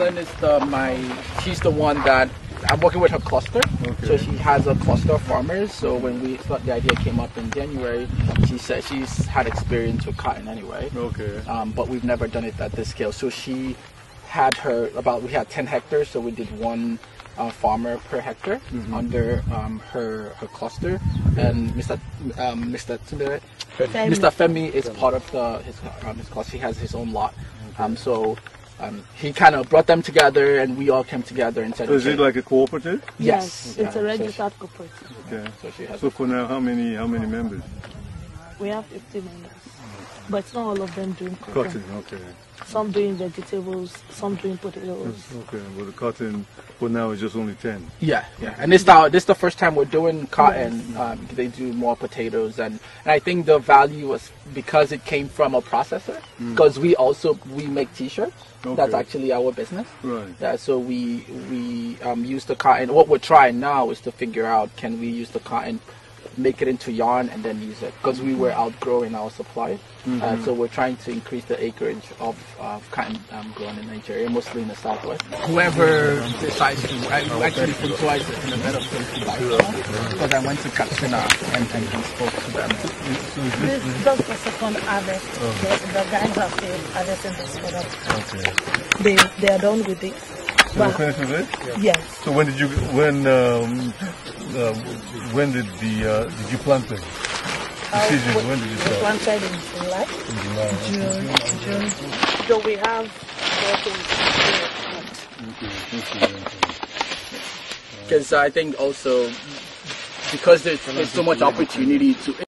the my she's the one that I'm working with her cluster. Okay. So she has a cluster of farmers. So when we thought the idea came up in January, she said she's had experience with cotton anyway. Okay. Um, but we've never done it at this scale. So she had her about we had 10 hectares, so we did one uh, farmer per hectare Mm-hmm. under um, her her cluster, and Mr. Um, Mr. Tunde- Femi. Mr. Femi is part of the his um, his cluster. He has his own lot, um, so. Um, he kind of brought them together, and we all came together and said, So is it like a cooperative? Yes. Yes, it's Yeah, a so registered cooperative. Okay. So she has So for now, how many how many members? We have 50 members, but it's not all of them doing cooking. Cotton. Okay. Some doing vegetables, some doing potatoes. Okay. Well, the cotton for now is just only ten. Yeah, yeah, and this now this is the first time we're doing cotton. Um, they do more potatoes, and, and I think the value was because it came from a processor. Because we also we make T-shirts. Okay. That's actually our business. Right. Yeah, so we we um, use the cotton. What we're trying now is to figure out can we use the cotton, make it into yarn, and then use it because we were outgrowing our supply. Uh, so we're trying to increase the acreage of, of cotton um, grown in Nigeria, mostly in the southwest. Whoever decides to, I actually Funtua is in a better place to buy because I went to Katsina and, and, and spoke to them. This is just the second harvest. The, the guys have been harvesting this product. Okay. They, they are done with it. So you finished with it? yes, So when did you when um, uh, when did the uh, did you plant them? uh, Decision, we- when did you we start? planted in July. In July. June, June. So we have Because I think also because there's, there's so much opportunity to